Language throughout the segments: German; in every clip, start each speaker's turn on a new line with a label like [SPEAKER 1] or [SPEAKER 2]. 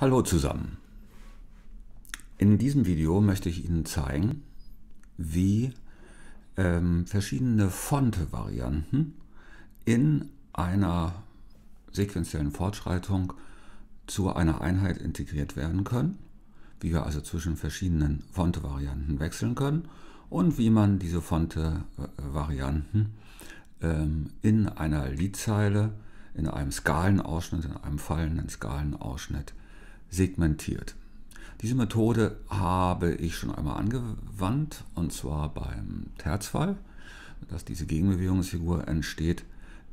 [SPEAKER 1] Hallo zusammen. In diesem Video möchte ich Ihnen zeigen, wie ähm, verschiedene Fonte-Varianten in einer sequenziellen Fortschreitung zu einer Einheit integriert werden können, wie wir also zwischen verschiedenen Fonte-Varianten wechseln können und wie man diese Fonte-Varianten ähm, in einer Liedzeile, in einem Skalenausschnitt, in einem fallenden Skalenausschnitt segmentiert. Diese Methode habe ich schon einmal angewandt und zwar beim Terzfall, dass diese Gegenbewegungsfigur entsteht.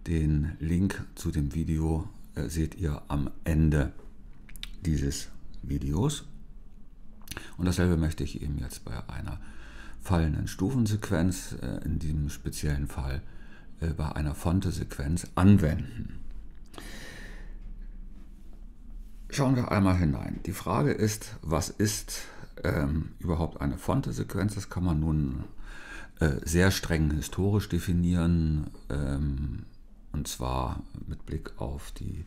[SPEAKER 1] Den Link zu dem Video äh, seht ihr am Ende dieses Videos. Und dasselbe möchte ich eben jetzt bei einer fallenden Stufensequenz, äh, in diesem speziellen Fall äh, bei einer Fonte-Sequenz anwenden. Schauen wir einmal hinein. Die Frage ist, was ist ähm, überhaupt eine Fonte-Sequenz? Das kann man nun äh, sehr streng historisch definieren, ähm, und zwar mit Blick auf die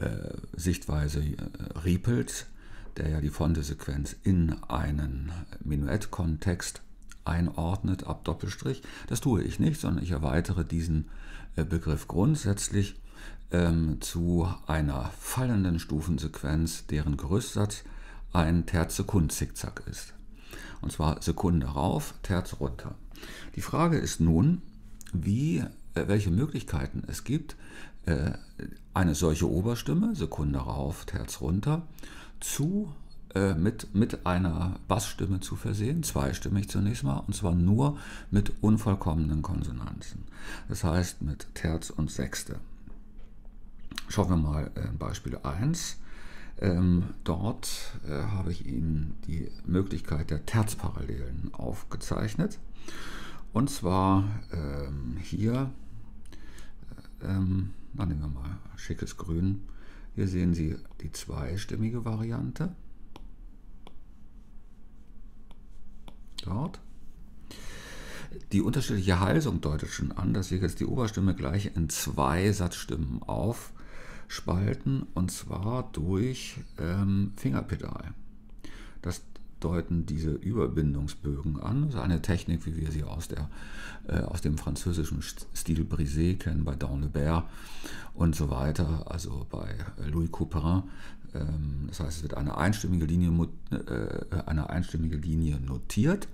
[SPEAKER 1] äh, Sichtweise äh, Riepels, der ja die Fonte-Sequenz in einen Minuett-Kontext einordnet ab Doppelstrich. Das tue ich nicht, sondern ich erweitere diesen äh, Begriff grundsätzlich ähm, zu einer fallenden Stufensequenz, deren Gerüstsatz ein Terz-Sekund-Zickzack ist. Und zwar Sekunde rauf, Terz runter. Die Frage ist nun, wie, äh, welche Möglichkeiten es gibt, äh, eine solche Oberstimme, Sekunde rauf, Terz runter, zu äh, mit, mit einer Bassstimme zu versehen, zweistimmig zunächst mal, und zwar nur mit unvollkommenen Konsonanzen. Das heißt mit Terz und Sechste. Schauen wir mal äh, Beispiel 1. Ähm, dort äh, habe ich Ihnen die Möglichkeit der Terzparallelen aufgezeichnet. Und zwar ähm, hier, äh, ähm, nehmen wir mal schickes Grün. Hier sehen Sie die zweistimmige Variante. Dort. Die unterschiedliche Halsung deutet schon an, dass wir jetzt die Oberstimme gleich in zwei Satzstimmen auf spalten und zwar durch ähm, Fingerpedal. Das deuten diese Überbindungsbögen an. Das ist eine Technik, wie wir sie aus, der, äh, aus dem französischen Stil Brisé kennen, bei Daunebert und so weiter, also bei äh, Louis Couperin. Ähm, das heißt, es wird eine einstimmige Linie, äh, eine einstimmige Linie notiert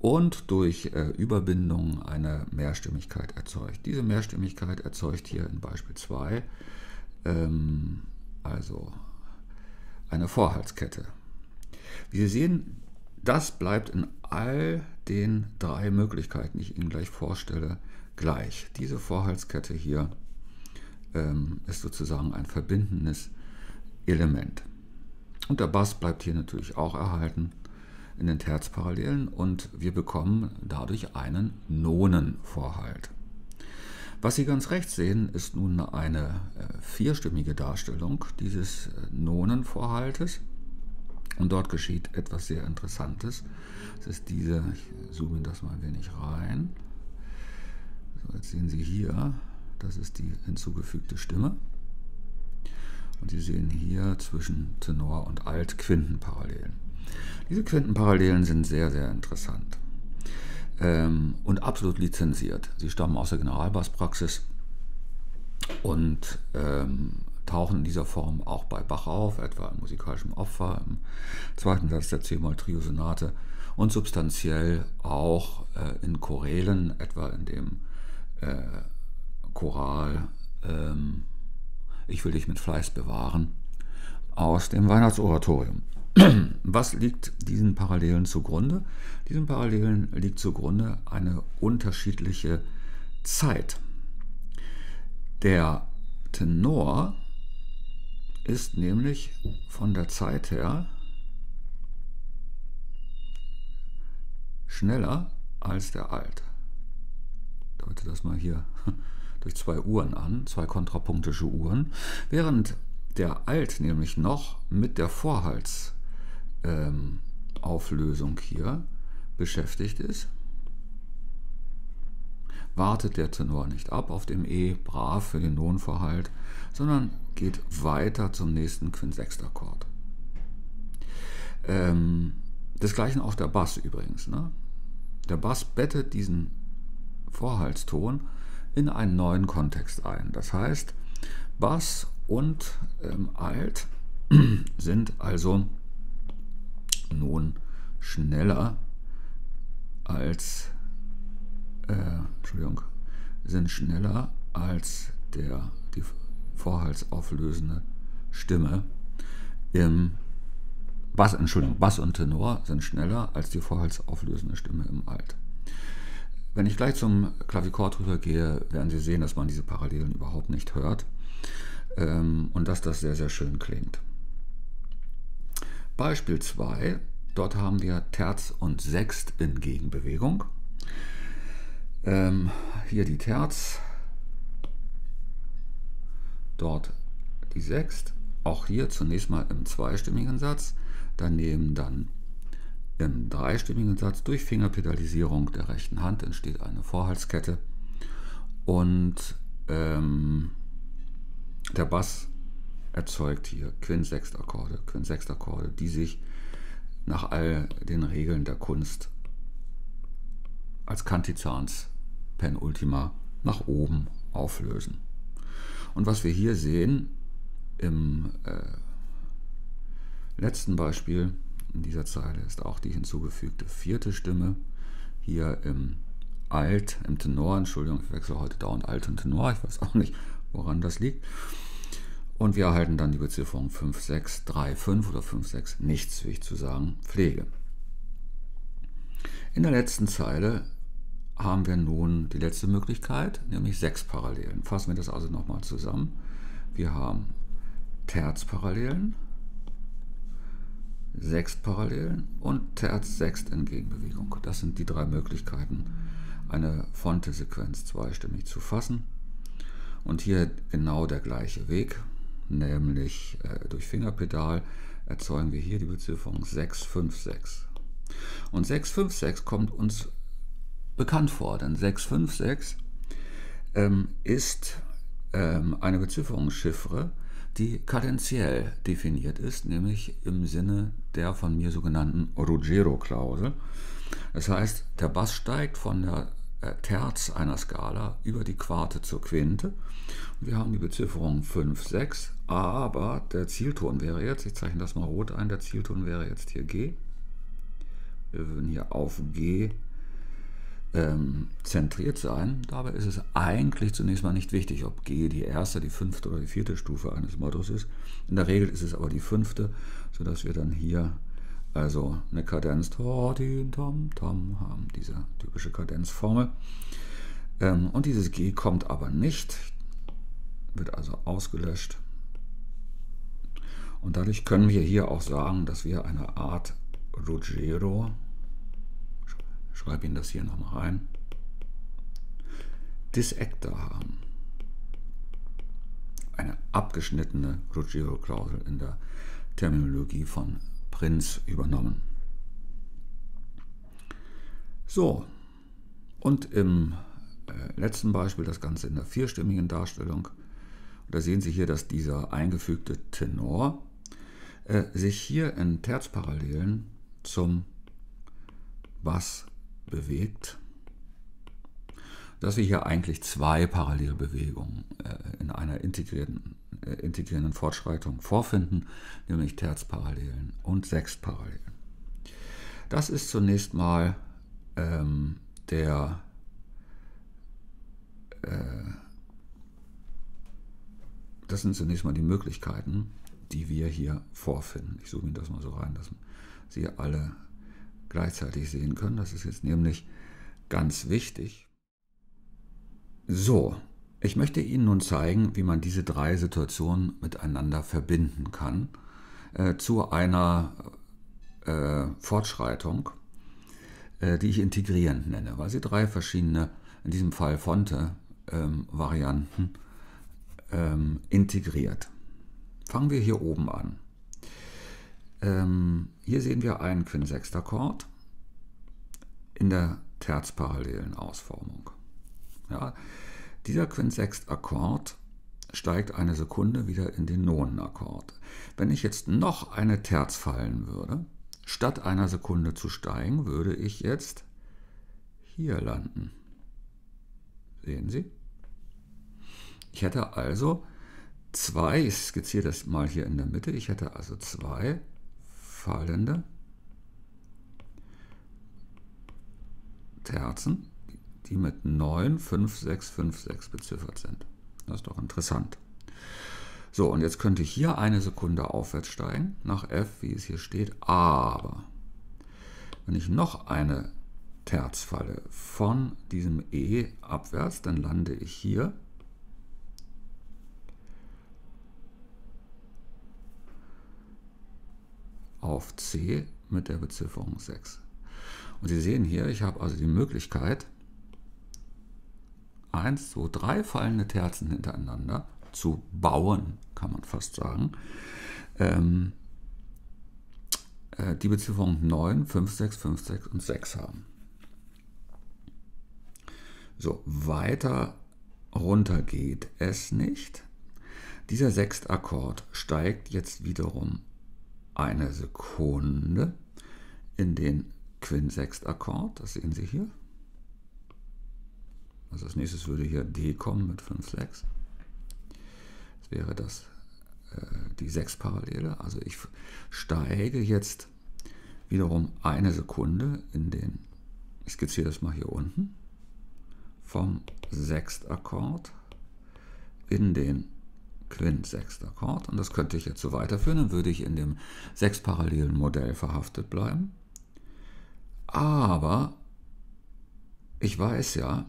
[SPEAKER 1] und durch äh, Überbindung eine Mehrstimmigkeit erzeugt. Diese Mehrstimmigkeit erzeugt hier in Beispiel 2 ähm, also eine Vorhalskette. Wie Sie sehen, das bleibt in all den drei Möglichkeiten, die ich Ihnen gleich vorstelle, gleich. Diese Vorhalskette hier ähm, ist sozusagen ein verbindendes Element. Und der Bass bleibt hier natürlich auch erhalten in den Terzparallelen und wir bekommen dadurch einen Nonenvorhalt. Was Sie ganz rechts sehen, ist nun eine äh, vierstimmige Darstellung dieses äh, Nonenvorhaltes. Und dort geschieht etwas sehr Interessantes. Das ist diese, ich zoome das mal ein wenig rein. So, jetzt sehen Sie hier, das ist die hinzugefügte Stimme. Und Sie sehen hier zwischen Tenor und Alt Quintenparallelen. Diese Quintenparallelen sind sehr, sehr interessant ähm, und absolut lizenziert. Sie stammen aus der Generalbasspraxis und ähm, tauchen in dieser Form auch bei Bach auf, etwa im musikalischen Opfer, im zweiten Satz der C-Moll-Trio-Sonate und substanziell auch äh, in Chorälen, etwa in dem äh, Choral ähm, Ich will dich mit Fleiß bewahren aus dem Weihnachtsoratorium. Was liegt diesen Parallelen zugrunde? Diesen Parallelen liegt zugrunde eine unterschiedliche Zeit. Der Tenor ist nämlich von der Zeit her schneller als der Alt. Ich deute das mal hier durch zwei Uhren an, zwei kontrapunktische Uhren, während der Alt nämlich noch mit der Vorhals ähm, Auflösung hier beschäftigt ist, wartet der Tenor nicht ab auf dem E brav für den Nonverhalt, sondern geht weiter zum nächsten Quintsextakkord. Ähm, desgleichen auch der Bass übrigens. Ne? Der Bass bettet diesen Vorhalston in einen neuen Kontext ein. Das heißt, Bass und ähm, Alt sind also nun schneller als äh, Entschuldigung, sind schneller als der, die vorhalsauflösende Stimme im Bass, Entschuldigung, Bass und Tenor sind schneller als die vorhalsauflösende Stimme im Alt. Wenn ich gleich zum Klavikord rübergehe, werden Sie sehen, dass man diese Parallelen überhaupt nicht hört ähm, und dass das sehr, sehr schön klingt. Beispiel 2, dort haben wir Terz und Sext in Gegenbewegung. Ähm, hier die Terz, dort die Sext, auch hier zunächst mal im zweistimmigen Satz, daneben dann im dreistimmigen Satz. Durch Fingerpedalisierung der rechten Hand entsteht eine Vorhalskette und ähm, der Bass erzeugt hier Quintsextakkorde, Quintsextakkorde, die sich nach all den Regeln der Kunst als Cantizans Penultima nach oben auflösen. Und was wir hier sehen im äh, letzten Beispiel in dieser Zeile ist auch die hinzugefügte vierte Stimme. Hier im Alt, im Tenor, Entschuldigung, ich wechsle heute dauernd Alt und Tenor, ich weiß auch nicht, woran das liegt. Und wir erhalten dann die Bezifferung 5, 6, 3, 5 oder 5, 6, nichts, wie ich zu sagen, Pflege. In der letzten Zeile haben wir nun die letzte Möglichkeit, nämlich sechs Parallelen. Fassen wir das also nochmal zusammen. Wir haben Terzparallelen, Sechstparallelen und Terz-Sext in Gegenbewegung. Das sind die drei Möglichkeiten, eine Fonte-Sequenz zweistimmig zu fassen. Und hier genau der gleiche Weg, nämlich äh, durch Fingerpedal erzeugen wir hier die Bezifferung 656. Und 656 kommt uns bekannt vor, denn 656 ähm, ist ähm, eine Bezifferungschiffre, die kadenziell definiert ist, nämlich im Sinne der von mir sogenannten Ruggiero-Klausel. Das heißt, der Bass steigt von der Terz einer Skala über die Quarte zur Quinte. Wir haben die Bezifferung 5, 6, aber der Zielton wäre jetzt, ich zeichne das mal rot ein, der Zielton wäre jetzt hier G. Wir würden hier auf G ähm, zentriert sein. Dabei ist es eigentlich zunächst mal nicht wichtig, ob G die erste, die fünfte oder die vierte Stufe eines Modus ist. In der Regel ist es aber die fünfte, sodass wir dann hier also eine Kadenz tom, tom haben, diese typische Kadenzformel. Ähm, und dieses G kommt aber nicht, wird also ausgelöscht. Und dadurch können wir hier auch sagen, dass wir eine Art Ruggiero schreibe Ihnen das hier nochmal rein, Disactor haben. Eine abgeschnittene Ruggiero-Klausel in der Terminologie von Prinz übernommen. So, und im äh, letzten Beispiel das Ganze in der vierstimmigen Darstellung. Da sehen Sie hier, dass dieser eingefügte Tenor äh, sich hier in Terzparallelen zum Bass bewegt, dass wir hier eigentlich zwei Parallelbewegungen äh, in einer integrierten, integrierenden Fortschreitung vorfinden, nämlich Terzparallelen und Sechstparallelen. Das ist zunächst mal ähm, der äh, das sind zunächst mal die Möglichkeiten, die wir hier vorfinden. Ich suche mir das mal so rein, dass Sie alle gleichzeitig sehen können. Das ist jetzt nämlich ganz wichtig. So, ich möchte Ihnen nun zeigen, wie man diese drei Situationen miteinander verbinden kann äh, zu einer äh, Fortschreitung, äh, die ich integrierend nenne, weil sie drei verschiedene, in diesem Fall Fonte-Varianten ähm, integriert. Fangen wir hier oben an. Ähm, hier sehen wir einen Quintsextakkord in der terzparallelen Ausformung. Ja, dieser Quintsextakkord steigt eine Sekunde wieder in den Nonenakkord. Wenn ich jetzt noch eine Terz fallen würde, statt einer Sekunde zu steigen, würde ich jetzt hier landen. Sehen Sie? Ich hätte also zwei, ich skizziere das mal hier in der Mitte, ich hätte also zwei fallende Terzen, die mit 9, 5, 6, 5, 6 beziffert sind. Das ist doch interessant. So, und jetzt könnte ich hier eine Sekunde aufwärts steigen, nach F, wie es hier steht, aber wenn ich noch eine Terz falle von diesem E abwärts, dann lande ich hier auf C mit der Bezifferung 6. Und Sie sehen hier, ich habe also die Möglichkeit, 1, 2, 3 fallende Terzen hintereinander zu bauen, kann man fast sagen. Ähm, äh, die Bezifferung 9, 5, 6, 5, 6 und 6 haben. So, weiter runter geht es nicht. Dieser Sechstakkord steigt jetzt wiederum eine Sekunde in den Quintsechstakkord. Das sehen Sie hier. Also als nächstes würde hier D kommen mit 5, 6. Das wäre das äh, die 6 Parallele. Also ich steige jetzt wiederum eine Sekunde in den, ich skizziere das mal hier unten, vom Sechstakkord in den Quint-Sechstakkord. Und das könnte ich jetzt so weiterführen. Dann würde ich in dem sechsparallelen Modell verhaftet bleiben. Aber ich weiß ja,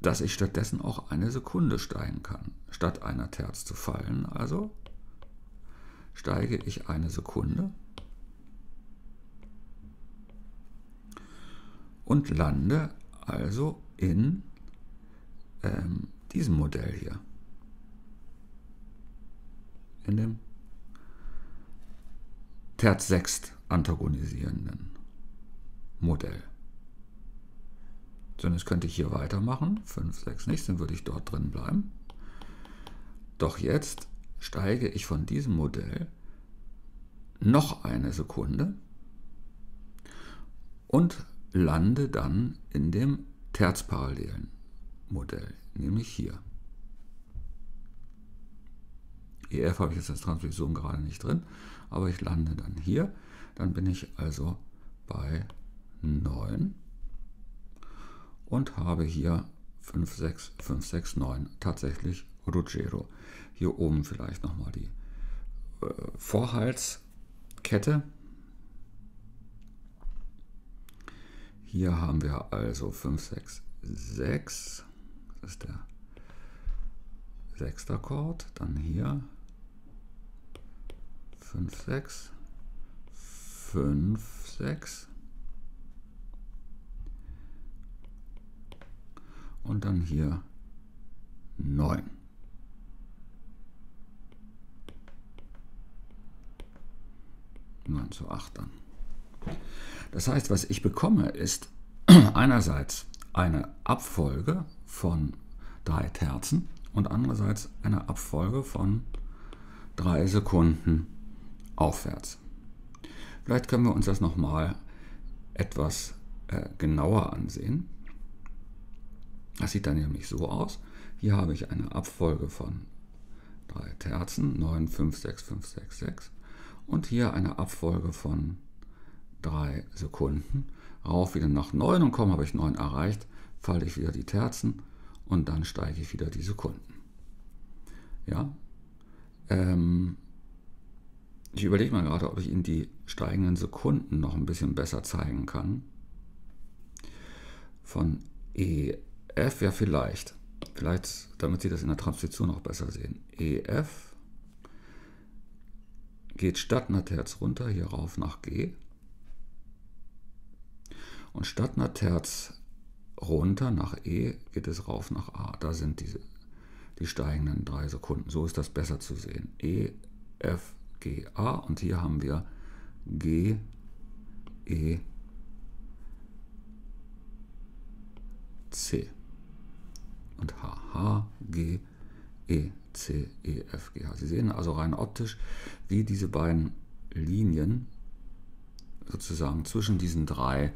[SPEAKER 1] dass ich stattdessen auch eine Sekunde steigen kann. Statt einer Terz zu fallen, also steige ich eine Sekunde und lande also in ähm, diesem Modell hier. In dem Terz-Sext antagonisierenden Modell. So, jetzt könnte ich hier weitermachen. 5, 6 nicht, dann würde ich dort drin bleiben. Doch jetzt steige ich von diesem Modell noch eine Sekunde und lande dann in dem terzparallelen Modell, nämlich hier. EF habe ich jetzt als Transposition gerade nicht drin, aber ich lande dann hier. Dann bin ich also bei 9 und habe hier 5, 6, 5, 6, 9 tatsächlich Ruggiero. Hier oben vielleicht nochmal die äh, Vorhalskette. Hier haben wir also 5, 6, 6. Das ist der sechste Akkord. Dann hier 5, 6, 5, 6. und dann hier 9. Neun zu 8 dann. Das heißt, was ich bekomme, ist einerseits eine Abfolge von drei Terzen und andererseits eine Abfolge von drei Sekunden aufwärts. Vielleicht können wir uns das nochmal etwas äh, genauer ansehen. Das sieht dann nämlich so aus. Hier habe ich eine Abfolge von drei Terzen, 9, 5, 6, 5, 6, 6. Und hier eine Abfolge von drei Sekunden. Rauf wieder nach 9 und kaum habe ich 9 erreicht, falle ich wieder die Terzen und dann steige ich wieder die Sekunden. Ja, ähm, ich überlege mal gerade, ob ich Ihnen die steigenden Sekunden noch ein bisschen besser zeigen kann. Von E F ja vielleicht. Vielleicht, damit Sie das in der Transposition noch besser sehen. EF geht statt Terz runter, hier rauf nach G. Und statt Terz runter nach E geht es rauf nach A. Da sind diese, die steigenden drei Sekunden. So ist das besser zu sehen. E, F, G, A. Und hier haben wir G, E, C und H. H, G, E, C, E, F, G, H. Sie sehen also rein optisch, wie diese beiden Linien sozusagen zwischen diesen drei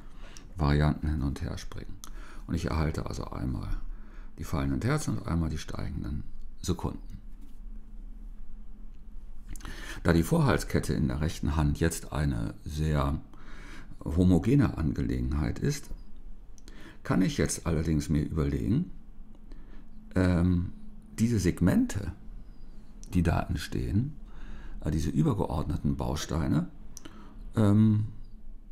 [SPEAKER 1] Varianten hin und her springen. Und ich erhalte also einmal die fallenden Terzen und einmal die steigenden Sekunden. Da die Vorhalskette in der rechten Hand jetzt eine sehr homogene Angelegenheit ist, kann ich jetzt allerdings mir überlegen, ähm, diese Segmente, die da entstehen, äh, diese übergeordneten Bausteine, ähm,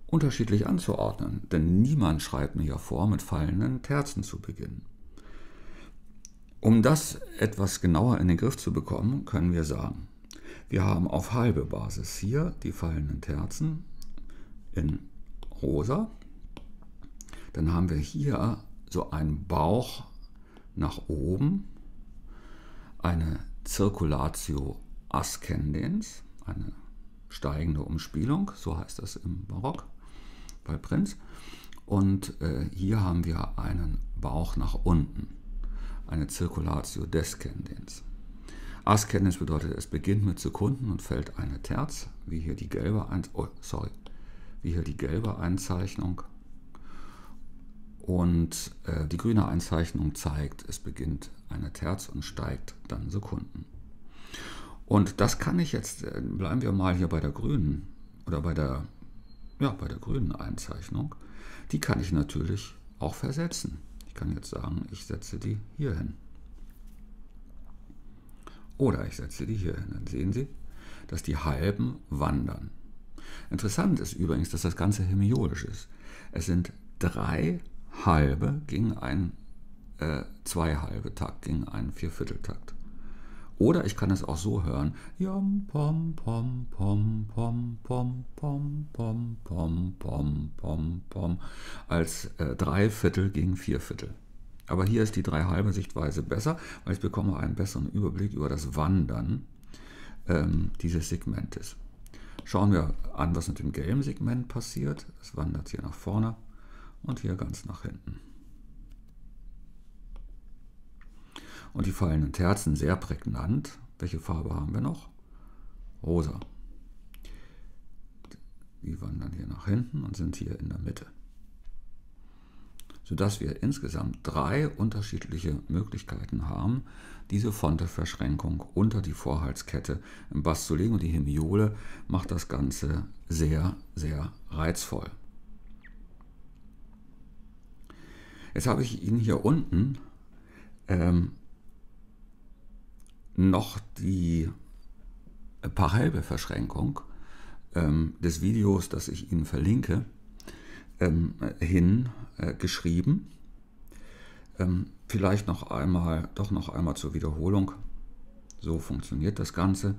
[SPEAKER 1] unterschiedlich anzuordnen. Denn niemand schreibt mir ja vor, mit fallenden Terzen zu beginnen. Um das etwas genauer in den Griff zu bekommen, können wir sagen, wir haben auf halbe Basis hier die fallenden Terzen in rosa. Dann haben wir hier so einen Bauch nach oben, eine Circulatio ascendens, eine steigende Umspielung, so heißt das im Barock bei Prinz. Und äh, hier haben wir einen Bauch nach unten, eine Circulatio descendens. Ascendens bedeutet, es beginnt mit Sekunden und fällt eine Terz, wie hier die gelbe, Ein oh, sorry, wie hier die gelbe Einzeichnung. Und äh, die grüne Einzeichnung zeigt, es beginnt eine Terz und steigt dann Sekunden. Und das kann ich jetzt, äh, bleiben wir mal hier bei der grünen oder bei der, ja, bei der grünen Einzeichnung, die kann ich natürlich auch versetzen. Ich kann jetzt sagen, ich setze die hier hin. Oder ich setze die hier hin. Dann sehen Sie, dass die Halben wandern. Interessant ist übrigens, dass das Ganze hemiolisch ist. Es sind drei halbe gegen ein äh, zwei halbe Takt, gegen einen Viervierteltakt. Oder ich kann es auch so hören. Yom pom pom pom pom pom pom pom pom pom pom pom als äh, drei Viertel gegen vier Viertel. Aber hier ist die drei halbe Sichtweise besser, weil ich bekomme einen besseren Überblick über das Wandern ähm, dieses Segmentes. Schauen wir an, was mit dem gelben Segment passiert. Es wandert hier nach vorne und hier ganz nach hinten. Und die fallenden Terzen sehr prägnant. Welche Farbe haben wir noch? Rosa. Die wandern hier nach hinten und sind hier in der Mitte. Sodass wir insgesamt drei unterschiedliche Möglichkeiten haben, diese Fonteverschränkung unter die Vorhalskette im Bass zu legen. Und die Hemiole macht das Ganze sehr, sehr reizvoll. Jetzt habe ich Ihnen hier unten ähm, noch die Parallelbeschränkung ähm, des Videos, das ich Ihnen verlinke, ähm, hin äh. Ähm, vielleicht noch einmal, doch noch einmal zur Wiederholung. So funktioniert das Ganze.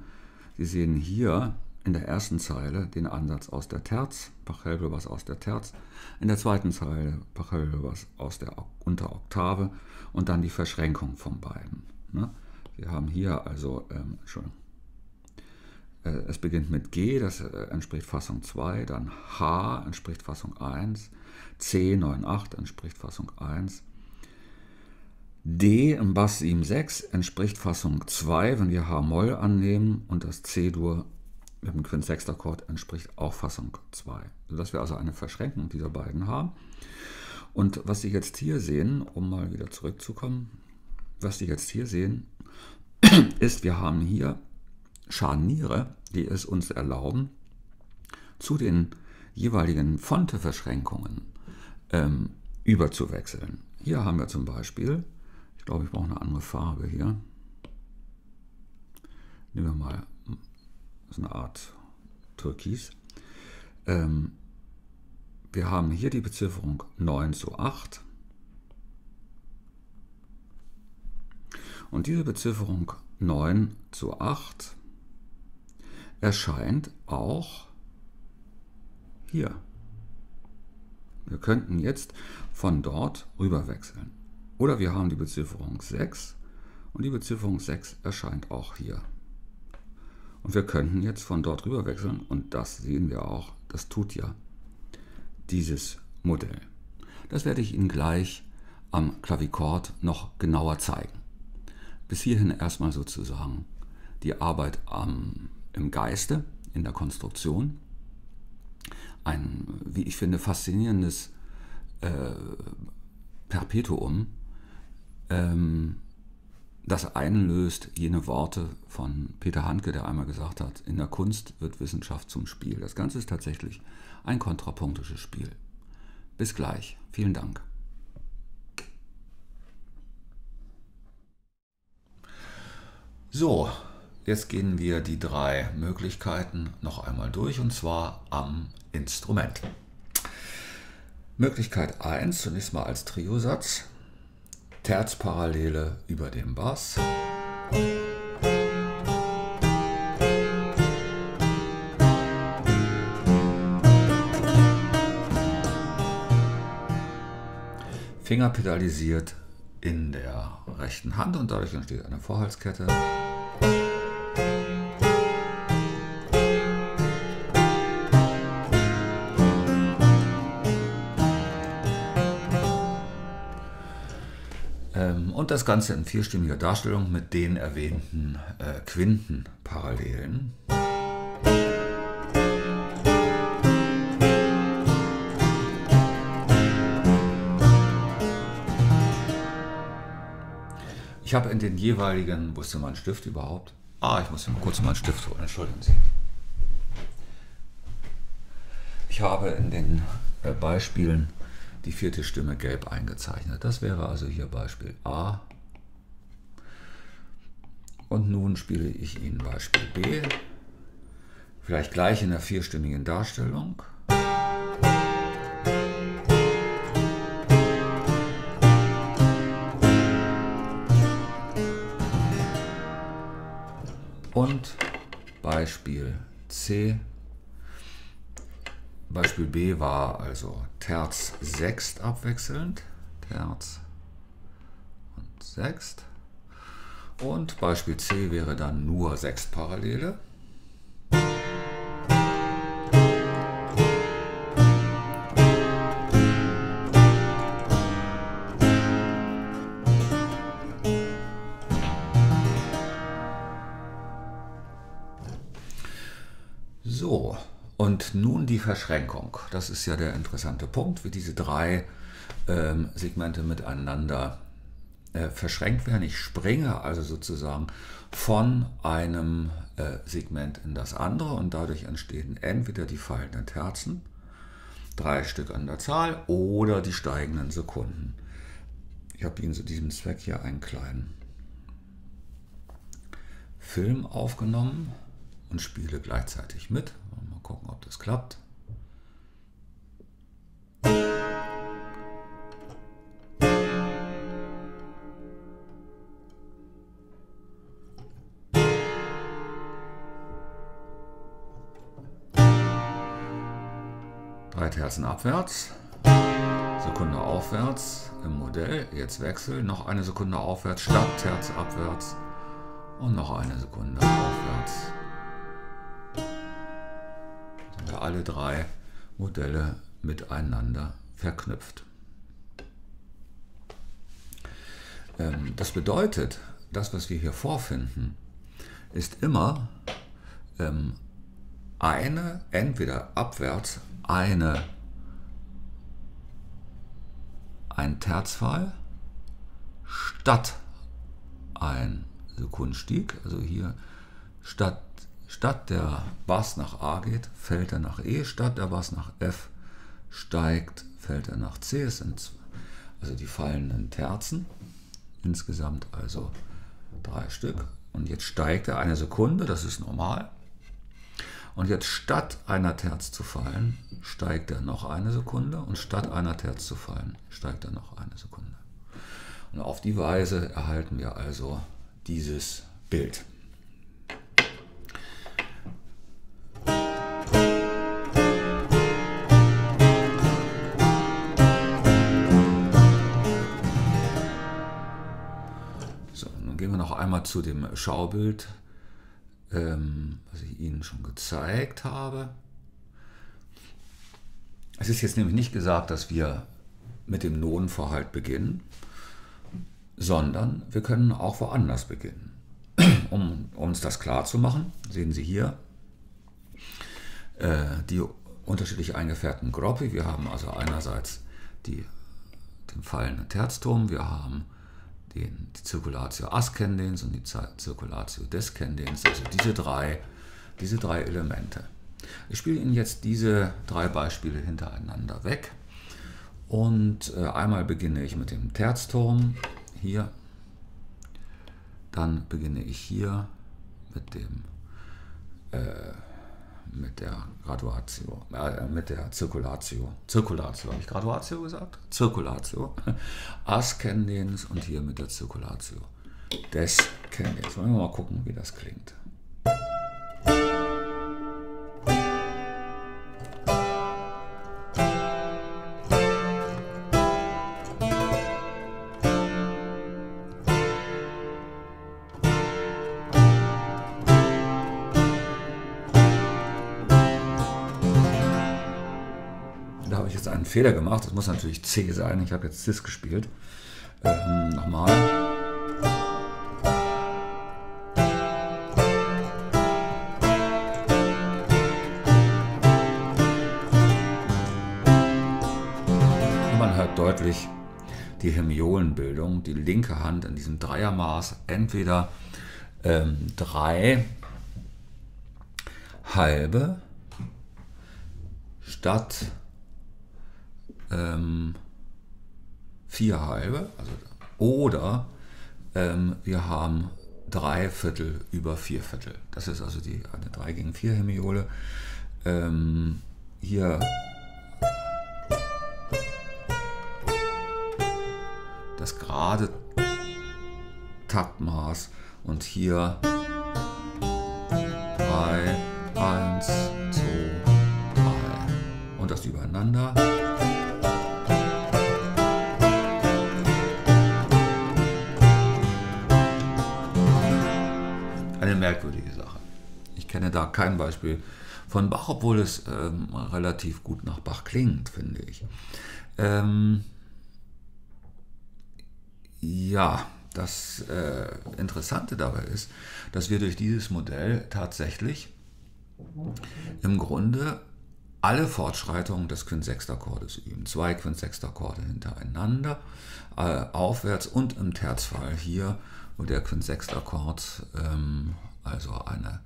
[SPEAKER 1] Sie sehen hier in der ersten Zeile den Ansatz aus der Terz, Pachelbel aus der Terz, in der zweiten Zeile Pachelbel aus der Unteroktave und dann die Verschränkung von beiden. Ne? Wir haben hier also, ähm, Entschuldigung, äh, es beginnt mit G, das äh, entspricht Fassung 2, dann H entspricht Fassung 1, C 9,8 entspricht Fassung 1, D im Bass 7,6 entspricht Fassung 2, wenn wir H-Moll annehmen und das C-Dur mit dem Quint-Sechstakkord entspricht auch Fassung 2, sodass wir also eine Verschränkung dieser beiden haben. Und was Sie jetzt hier sehen, um mal wieder zurückzukommen, was Sie jetzt hier sehen, ist, wir haben hier Scharniere, die es uns erlauben, zu den jeweiligen Fonteverschränkungen ähm, überzuwechseln. Hier haben wir zum Beispiel, ich glaube, ich brauche eine andere Farbe hier. Nehmen wir mal so eine Art Türkis. Ähm, wir haben hier die Bezifferung 9 zu 8. Und diese Bezifferung 9 zu 8 erscheint auch hier. Wir könnten jetzt von dort rüber wechseln. Oder wir haben die Bezifferung 6 und die Bezifferung 6 erscheint auch hier. Und wir könnten jetzt von dort rüber wechseln und das sehen wir auch, das tut ja dieses Modell. Das werde ich Ihnen gleich am Klavichord noch genauer zeigen bis hierhin erstmal sozusagen die Arbeit am, im Geiste, in der Konstruktion. ein, wie ich finde, faszinierendes äh, Perpetuum, ähm, das einlöst jene Worte von Peter Handke, der einmal gesagt hat, in der Kunst wird Wissenschaft zum Spiel. Das Ganze ist tatsächlich ein kontrapunktisches Spiel. Bis gleich. Vielen Dank. So, jetzt gehen wir die drei Möglichkeiten noch einmal durch und zwar am Instrument. Möglichkeit 1, zunächst mal als Triosatz. Terzparallele über dem Bass. Finger pedalisiert in der rechten Hand und dadurch entsteht eine Vorhalskette. Ganze in vierstimmiger Darstellung mit den erwähnten äh, Quintenparallelen. Ich habe in den jeweiligen, wo ist denn mein Stift überhaupt? Ah, ich muss mal kurz meinen Stift holen, entschuldigen Sie. Ich habe in den äh, Beispielen die vierte Stimme gelb eingezeichnet. Das wäre also hier Beispiel A. Und nun spiele ich Ihnen Beispiel B. Vielleicht gleich in der vierstimmigen Darstellung. Und Beispiel C Beispiel B war also Terz Sext abwechselnd. Terz und Sext. Und Beispiel C wäre dann nur Sextparallele. So, und nun die Verschränkung. Das ist ja der interessante Punkt, wie diese drei ähm, Segmente miteinander äh, verschränkt werden. Ich springe also sozusagen von einem äh, Segment in das andere und dadurch entstehen entweder die fallenden Terzen, drei Stück an der Zahl, oder die steigenden Sekunden. Ich habe Ihnen zu diesem Zweck hier einen kleinen Film aufgenommen und spiele gleichzeitig mit. Mal gucken, ob das klappt. Terzen abwärts, Sekunde aufwärts im Modell, jetzt Wechsel, noch eine Sekunde aufwärts, statt Terz abwärts. Und noch eine Sekunde aufwärts. Alle drei Modelle miteinander verknüpft. Ähm, das bedeutet, das, was wir hier vorfinden, ist immer ähm, eine, entweder abwärts, eine, ein Terzfall statt ein Sekundenstieg, also hier statt Statt der Bass nach A geht, fällt er nach E. Statt der Bass nach F steigt, fällt er nach C. Es sind also die fallenden Terzen. Insgesamt also drei Stück. Und jetzt steigt er eine Sekunde, das ist normal. Und jetzt statt einer Terz zu fallen, steigt er noch eine Sekunde. Und statt einer Terz zu fallen, steigt er noch eine Sekunde. Und auf die Weise erhalten wir also dieses Bild. einmal zu dem Schaubild, ähm, was ich Ihnen schon gezeigt habe. Es ist jetzt nämlich nicht gesagt, dass wir mit dem Nonenverhalt beginnen, sondern wir können auch woanders beginnen. Um, um uns das klar zu machen, sehen Sie hier äh, die unterschiedlich eingefärbten Groppi. Wir haben also einerseits die, den fallenden Terzturm, wir haben den, die Zirkulatio ascendens und die Zirkulatio descendens, also diese drei, diese drei Elemente. Ich spiele Ihnen jetzt diese drei Beispiele hintereinander weg. Und äh, einmal beginne ich mit dem Terzturm hier. Dann beginne ich hier mit dem äh, mit der Graduatio, äh, mit der Zirkulatio. Zirkulatio, habe ich Graduatio gesagt? Zirkulatio. Ascendens und hier mit der Zirkulatio. Descendens. Wollen wir mal gucken, wie das klingt. Fehler gemacht. Das muss natürlich C sein. Ich habe jetzt Cis gespielt. Ähm, nochmal. Und man hört deutlich die Hemiolenbildung, die linke Hand in diesem Dreiermaß, entweder ähm, drei halbe statt ähm, vier halbe, also, oder ähm, wir haben drei Viertel über vier Viertel. Das ist also die eine 3 gegen 4 Hemiole. Ähm, hier das gerade Taktmaß und hier 3, 1, 2, 3 und das übereinander. Merkwürdige Sache. Ich kenne da kein Beispiel von Bach, obwohl es ähm, relativ gut nach Bach klingt, finde ich. Ähm, ja, das äh, Interessante dabei ist, dass wir durch dieses Modell tatsächlich im Grunde alle Fortschreitungen des Quintsechstakkordes üben. Zwei Quintsechstakkorde hintereinander, äh, aufwärts und im Terzfall hier, wo der Quintsechstakkord ähm, also eine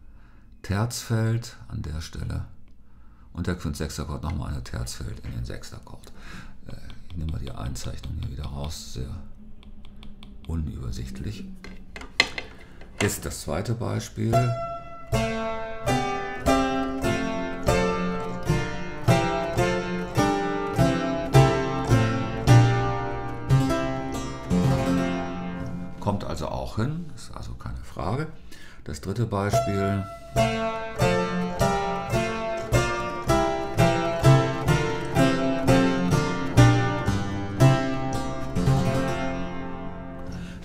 [SPEAKER 1] Terzfeld an der Stelle und der Quint-Sechstakkord nochmal eine Terzfeld in den Sechstakkord. Äh, ich nehme mal die Einzeichnung hier wieder raus, sehr unübersichtlich. Jetzt das zweite Beispiel. Kommt also auch hin, ist also keine Frage. Das dritte Beispiel.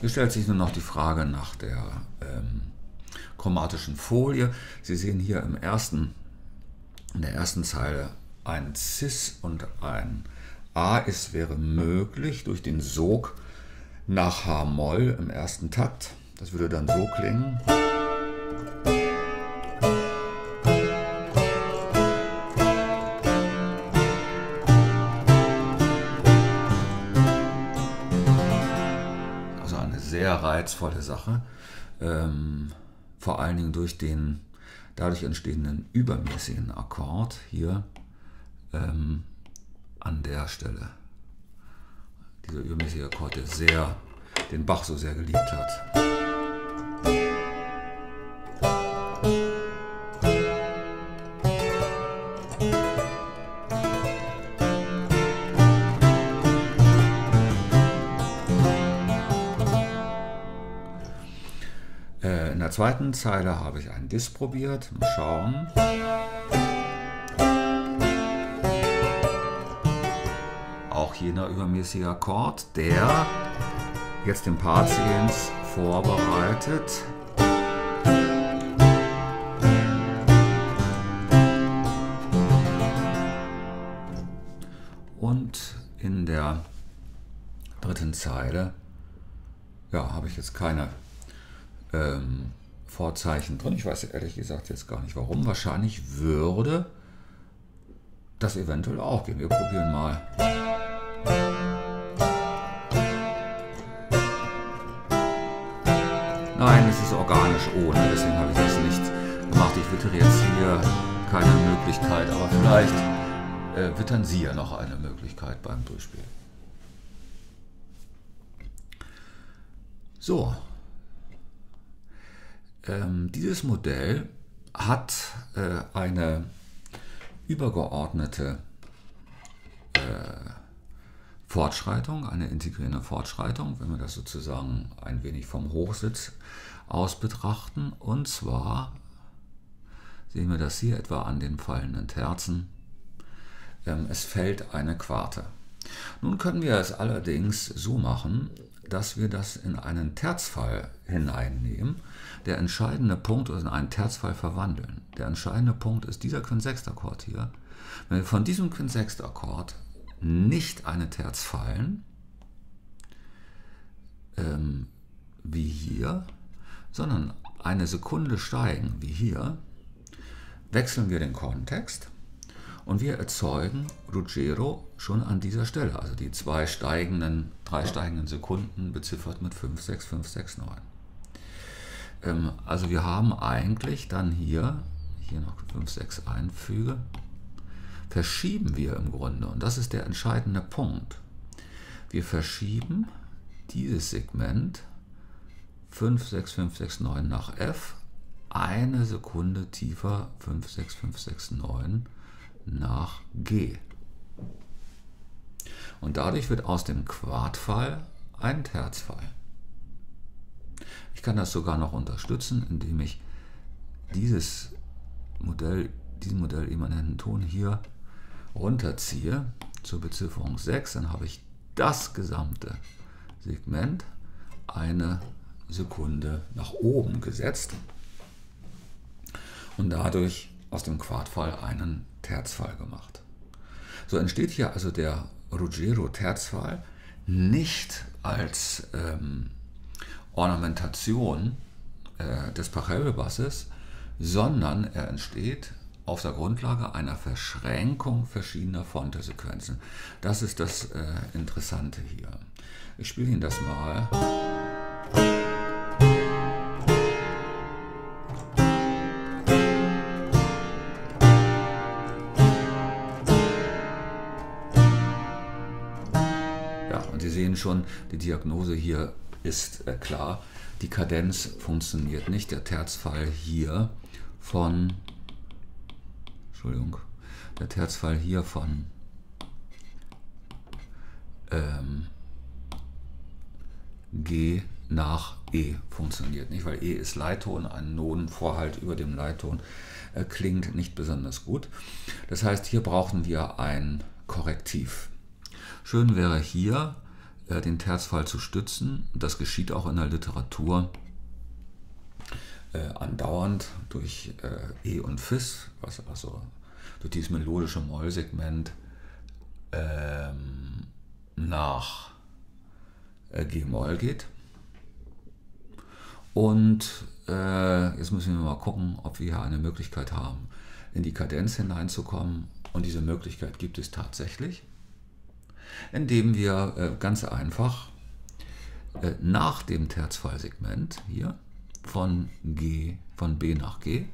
[SPEAKER 1] Hier stellt sich nur noch die Frage nach der ähm, chromatischen Folie. Sie sehen hier im ersten, in der ersten Zeile ein Cis und ein A. Es wäre möglich durch den Sog nach H-Moll im ersten Takt. Das würde dann so klingen. Reizvolle Sache. Ähm, vor allen Dingen durch den dadurch entstehenden übermäßigen Akkord hier ähm, an der Stelle. Dieser übermäßige Akkord, der sehr, den Bach so sehr geliebt hat. Zweiten Zeile habe ich einen Dis probiert. Mal schauen. Auch jener übermäßige Akkord, der jetzt den Partiens vorbereitet. Und in der dritten Zeile ja, habe ich jetzt keine ähm, Vorzeichen drin. Ich weiß ehrlich gesagt jetzt gar nicht warum. Wahrscheinlich würde das eventuell auch gehen. Wir probieren mal. Nein, es ist organisch ohne, deswegen habe ich das nicht gemacht. Ich wittere jetzt hier keine Möglichkeit, aber vielleicht äh, wittern Sie ja noch eine Möglichkeit beim Durchspielen. So, ähm, dieses Modell hat äh, eine übergeordnete äh, Fortschreitung, eine integrierende Fortschreitung, wenn wir das sozusagen ein wenig vom Hochsitz aus betrachten. Und zwar sehen wir das hier etwa an den fallenden Terzen. Ähm, es fällt eine Quarte. Nun können wir es allerdings so machen, dass wir das in einen Terzfall hineinnehmen, der entscheidende Punkt oder in einen Terzfall verwandeln. Der entscheidende Punkt ist dieser Quintsextakkord hier. Wenn wir von diesem Quintsextakkord nicht eine Terz fallen, ähm, wie hier, sondern eine Sekunde steigen, wie hier, wechseln wir den Kontext und wir erzeugen Ruggiero schon an dieser Stelle, also die zwei steigenden, drei steigenden Sekunden beziffert mit 5, 6, 5, 6, 9. Ähm, also wir haben eigentlich dann hier, hier noch 5, 6 einfüge, verschieben wir im Grunde, und das ist der entscheidende Punkt, wir verschieben dieses Segment 5, 6, 5, 6, 9 nach F eine Sekunde tiefer 5, 6, 5, 6, 9 nach G. Und dadurch wird aus dem Quartfall ein Terzfall. Ich kann das sogar noch unterstützen, indem ich dieses Modell, diesen Modell immanenten Ton hier runterziehe zur Bezifferung 6, dann habe ich das gesamte Segment eine Sekunde nach oben gesetzt und dadurch aus dem Quartfall einen Terzfall gemacht. So entsteht hier also der Ruggiero Terzfall nicht als ähm, Ornamentation äh, des Pachelbel-Basses, sondern er entsteht auf der Grundlage einer Verschränkung verschiedener Fonte-Sequenzen. Das ist das äh, Interessante hier. Ich spiele Ihnen das mal. Schon, die Diagnose hier ist äh, klar. Die Kadenz funktioniert nicht. Der Terzfall hier von, Entschuldigung, der Terzfall hier von ähm, G nach E funktioniert nicht, weil E ist Leitton, ein Nonenvorhalt über dem Leitton äh, klingt nicht besonders gut. Das heißt, hier brauchen wir ein Korrektiv. Schön wäre hier den Terzfall zu stützen. Das geschieht auch in der Literatur äh, andauernd durch äh, E und Fis, was also durch dieses melodische Mollsegment ähm, nach äh, G-Moll geht. Und äh, jetzt müssen wir mal gucken, ob wir hier eine Möglichkeit haben, in die Kadenz hineinzukommen. Und diese Möglichkeit gibt es tatsächlich indem wir äh, ganz einfach äh, nach dem Terzfallsegment hier von G von B nach G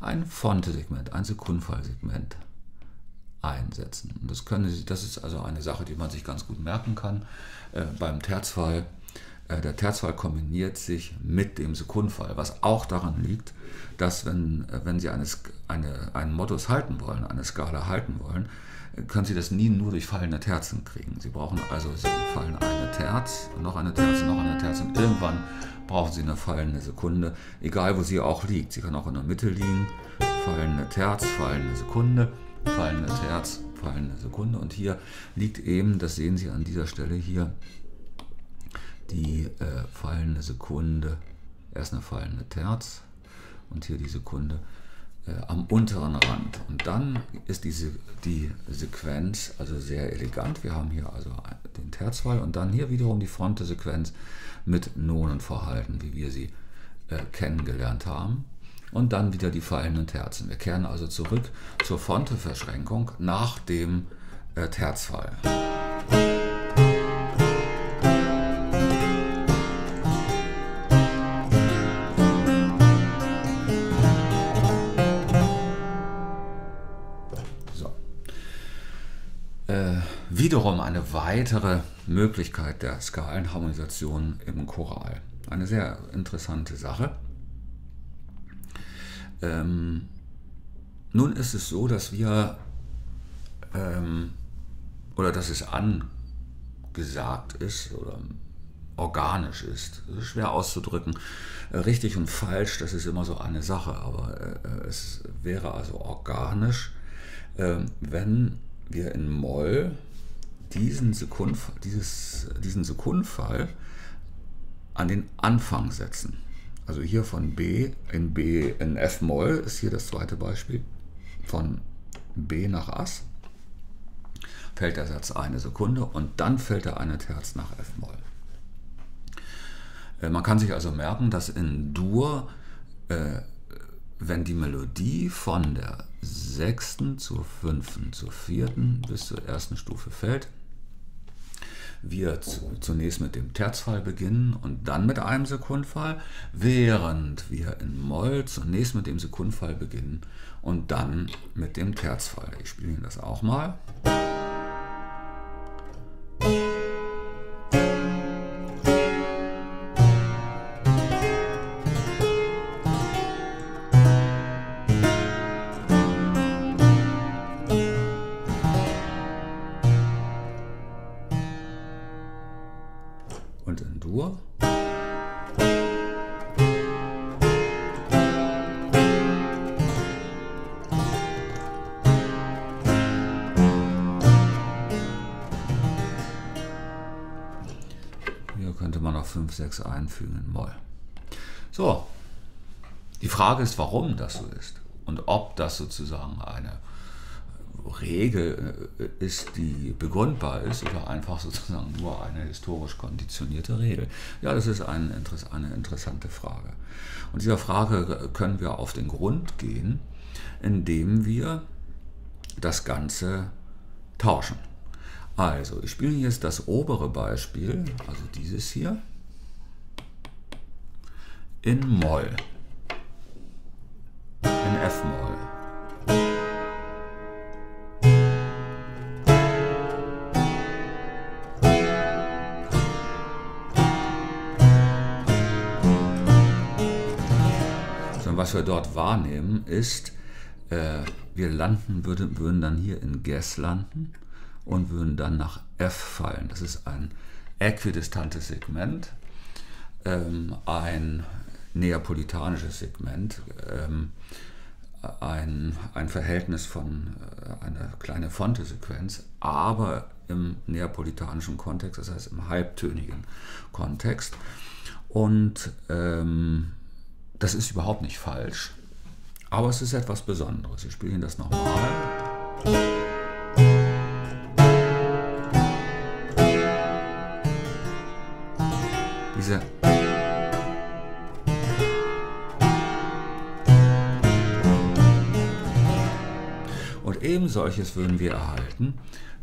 [SPEAKER 1] ein Fonte-Segment, ein Sekundenfallsegment einsetzen. Das, können Sie, das ist also eine Sache, die man sich ganz gut merken kann äh, beim Terzfall. Äh, der Terzfall kombiniert sich mit dem Sekundenfall, was auch daran liegt, dass wenn, äh, wenn Sie eine, eine, einen Modus halten wollen, eine Skala halten wollen, können Sie das nie nur durch fallende Terzen kriegen. Sie brauchen also, Sie fallen eine Terz, noch eine Terz, noch eine Terz und irgendwann brauchen Sie eine fallende Sekunde, egal wo sie auch liegt. Sie kann auch in der Mitte liegen, fallende Terz, fallende Sekunde, fallende Terz, fallende Sekunde. Und hier liegt eben, das sehen Sie an dieser Stelle hier, die äh, fallende Sekunde, erst eine fallende Terz und hier die Sekunde am unteren Rand. Und dann ist diese, die Sequenz also sehr elegant. Wir haben hier also den Terzfall und dann hier wiederum die Fronte-Sequenz mit Nonenverhalten, wie wir sie äh, kennengelernt haben. und dann wieder die fallenden Terzen. Wir kehren also zurück zur Fonte-Verschränkung nach dem äh, Terzfall. Wiederum eine weitere Möglichkeit der Skalenharmonisation im Choral. Eine sehr interessante Sache. Ähm, nun ist es so, dass wir ähm, oder dass es angesagt ist oder organisch ist. Das ist schwer auszudrücken. Äh, richtig und falsch, das ist immer so eine Sache, aber äh, es wäre also organisch, äh, wenn wir in Moll diesen, Sekund, dieses, diesen Sekundfall an den Anfang setzen. Also hier von B in B in F-Moll ist hier das zweite Beispiel. Von B nach Ass fällt der Satz eine Sekunde und dann fällt er eine Terz nach F-Moll. Äh, man kann sich also merken, dass in Dur, äh, wenn die Melodie von der sechsten zur fünften zur vierten bis zur ersten Stufe fällt, wir zunächst mit dem Terzfall beginnen und dann mit einem Sekundfall, während wir in Moll zunächst mit dem Sekundfall beginnen und dann mit dem Terzfall. Ich spiele Ihnen das auch mal. Frage ist, warum das so ist und ob das sozusagen eine Regel äh, ist, die begründbar ist oder einfach sozusagen nur eine historisch konditionierte Regel. Ja, das ist eine, eine interessante Frage. Und dieser Frage können wir auf den Grund gehen, indem wir das Ganze tauschen. Also, ich spiele jetzt das obere Beispiel, also dieses hier, in Moll, in F-Moll. was wir dort wahrnehmen, ist, äh, wir landen, würde, würden dann hier in Ges landen und würden dann nach F fallen. Das ist ein äquidistantes Segment, ähm, ein neapolitanisches Segment, ähm, ein, ein Verhältnis von äh, einer kleinen Fonte-Sequenz, aber im neapolitanischen Kontext, das heißt im halbtönigen Kontext. Und ähm, das ist überhaupt nicht falsch, aber es ist etwas Besonderes. Ich spiele Ihnen das nochmal. Diese Und eben solches würden wir erhalten,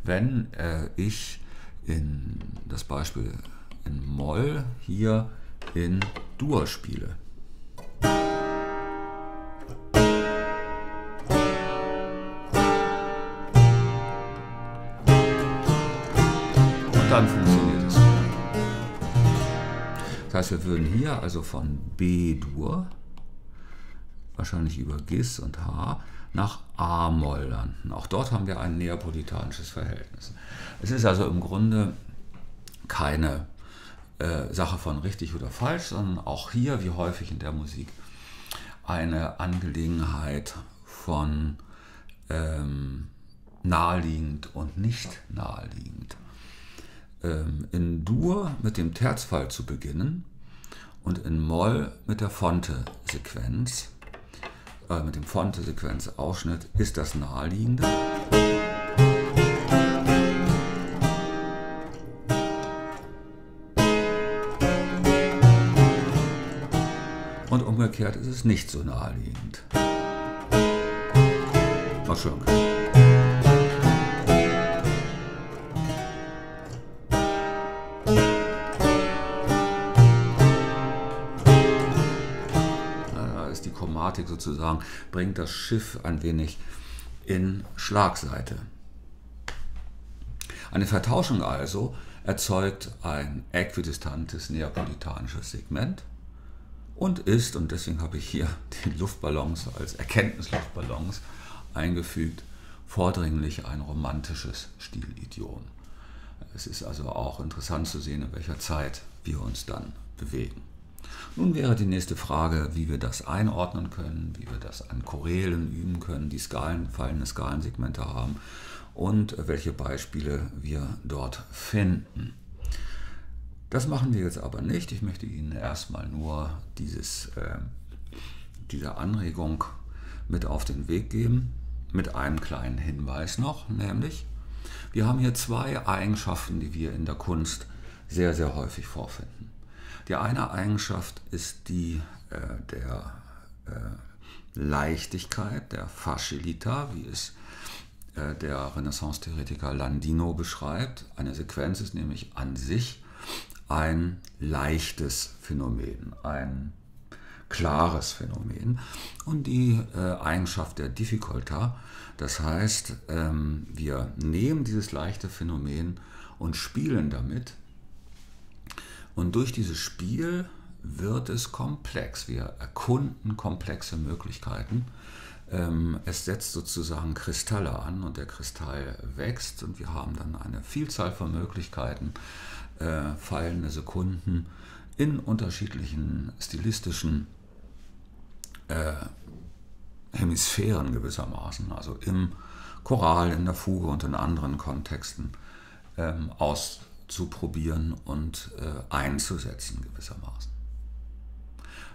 [SPEAKER 1] wenn äh, ich in das Beispiel in Moll hier in Dur spiele. Und dann funktioniert es. Das heißt, wir würden hier also von B-Dur, wahrscheinlich über Gis und H, nach A-Moll landen. Auch dort haben wir ein neapolitanisches Verhältnis. Es ist also im Grunde keine äh, Sache von richtig oder falsch, sondern auch hier, wie häufig in der Musik, eine Angelegenheit von ähm, naheliegend und nicht naheliegend. Ähm, in Dur mit dem Terzfall zu beginnen und in Moll mit der Fonte-Sequenz, äh, mit dem Fonte-Sequenz-Ausschnitt ist das naheliegende. umgekehrt ist es nicht so naheliegend. Mal Chromatik sozusagen, bringt das Schiff ein wenig in Schlagseite. Eine Vertauschung also erzeugt ein äquidistantes neapolitanisches Segment und ist, und deswegen habe ich hier die Luftballons als Erkenntnisluftballons eingefügt, vordringlich ein romantisches Stilidiom. Es ist also auch interessant zu sehen, in welcher Zeit wir uns dann bewegen. Nun wäre die nächste Frage, wie wir das einordnen können, wie wir das an Chorelen üben können, die Skalen, fallende Skalensegmente haben und welche Beispiele wir dort finden. Das machen wir jetzt aber nicht. Ich möchte Ihnen erstmal nur dieses, äh, diese Anregung mit auf den Weg geben, mit einem kleinen Hinweis noch, nämlich wir haben hier zwei Eigenschaften, die wir in der Kunst sehr, sehr häufig vorfinden. Die eine Eigenschaft ist die äh, der äh, Leichtigkeit, der Facilita, wie es äh, der Renaissance-Theoretiker Landino beschreibt. Eine Sequenz ist nämlich an sich ein leichtes Phänomen, ein klares Phänomen. Und die äh, Eigenschaft der Difficulta, das heißt, ähm, wir nehmen dieses leichte Phänomen und spielen damit und durch dieses Spiel wird es komplex. Wir erkunden komplexe Möglichkeiten. Ähm, es setzt sozusagen Kristalle an und der Kristall wächst und wir haben dann eine Vielzahl von Möglichkeiten, äh, fallende Sekunden in unterschiedlichen stilistischen äh, Hemisphären gewissermaßen, also im Choral, in der Fuge und in anderen Kontexten ähm, aus auszuprobieren und äh, einzusetzen gewissermaßen.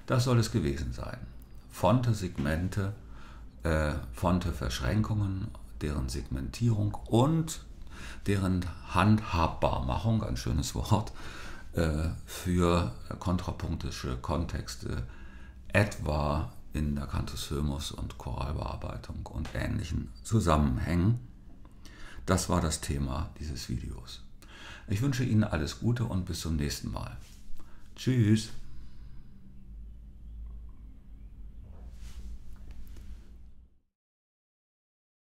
[SPEAKER 1] Das soll es gewesen sein. Fonte-Segmente, äh, Fonte-Verschränkungen, deren Segmentierung und deren Handhabbarmachung, ein schönes Wort, äh, für kontrapunktische Kontexte, etwa in der Cantus und Choralbearbeitung und ähnlichen Zusammenhängen. Das war das Thema dieses Videos. Ich wünsche Ihnen alles Gute und bis zum nächsten Mal. Tschüss.